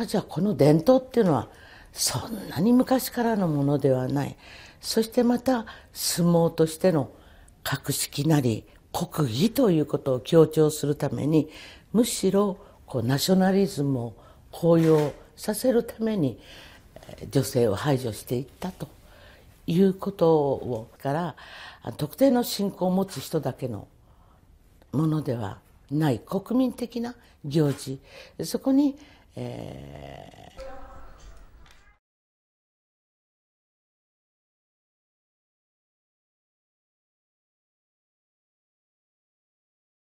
あじゃあこの伝統っていうのはそんなに昔からのものではない。そしてまた相撲としての格式なり国技ということを強調するためにむしろこうナショナリズムを高揚させるために女性を排除していったということをから特定の信仰を持つ人だけのものではない。国民的な行事。そこに、えー、